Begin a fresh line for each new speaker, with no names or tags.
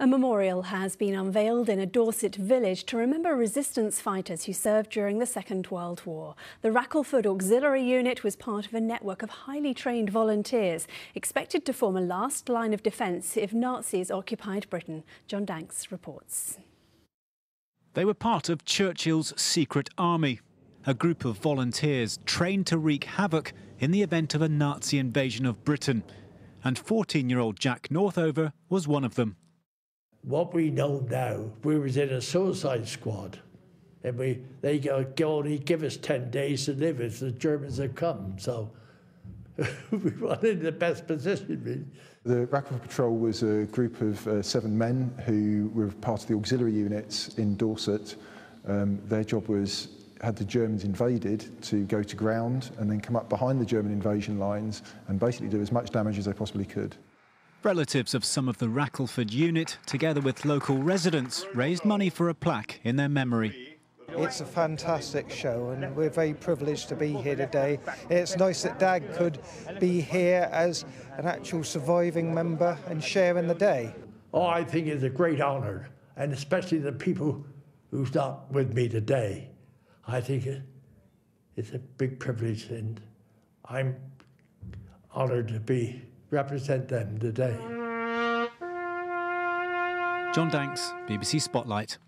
A memorial has been unveiled in a Dorset village to remember resistance fighters who served during the Second World War. The Wrackleford Auxiliary Unit was part of a network of highly trained volunteers expected to form a last line of defence if Nazis occupied Britain. John Danks reports.
They were part of Churchill's secret army, a group of volunteers trained to wreak havoc in the event of a Nazi invasion of Britain. And 14-year-old Jack Northover was one of them
what we know now, we was in a suicide squad. And we, they go, only give us 10 days to live if the Germans had come. So we were in the best position. Really.
The Wrackleford Patrol was a group of uh, seven men who were part of the auxiliary units in Dorset. Um, their job was, had the Germans invaded, to go to ground and then come up behind the German invasion lines and basically do as much damage as they possibly could.
Relatives of some of the Wrackleford unit, together with local residents, raised money for a plaque in their memory.
It's a fantastic show and we're very privileged to be here today. It's nice that Dad could be here as an actual surviving member and share in the day.
Oh, I think it's a great honour, and especially the people who's not with me today. I think it's a big privilege and I'm honoured to be represent them today.
John Danks, BBC Spotlight.